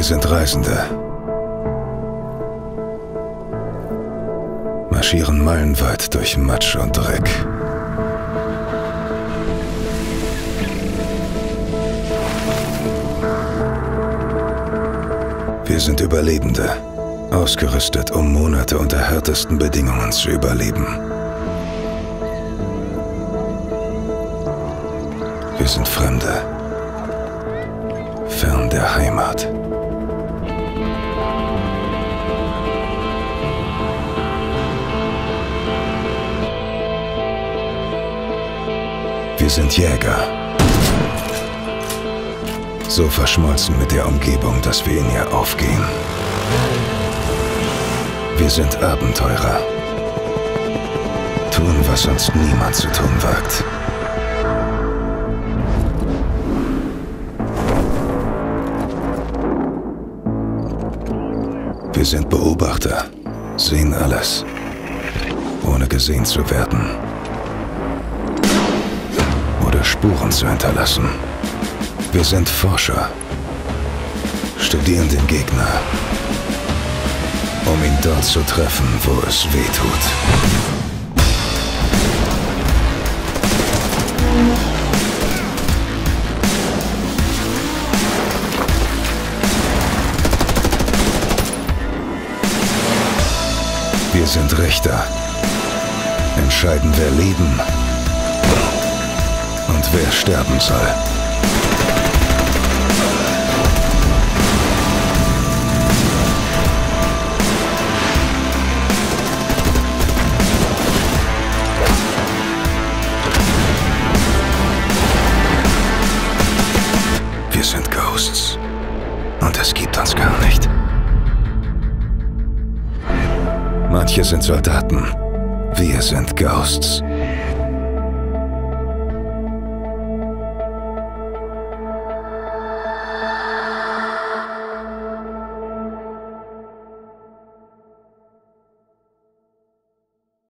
Wir sind Reisende. Marschieren meilenweit durch Matsch und Dreck. Wir sind Überlebende, ausgerüstet, um Monate unter härtesten Bedingungen zu überleben. Wir sind Fremde, fern der Heimat. Wir sind Jäger. So verschmolzen mit der Umgebung, dass wir in ihr aufgehen. Wir sind Abenteurer. Tun, was sonst niemand zu tun wagt. Wir sind Beobachter, sehen alles, ohne gesehen zu werden Spuren zu hinterlassen. Wir sind Forscher, studieren den Gegner, um ihn dort zu treffen, wo es weh tut. Wir sind Richter, entscheiden, wer leben und wer sterben soll. Wir sind Ghosts. Und es gibt uns gar nicht. Manche sind Soldaten. Wir sind Ghosts.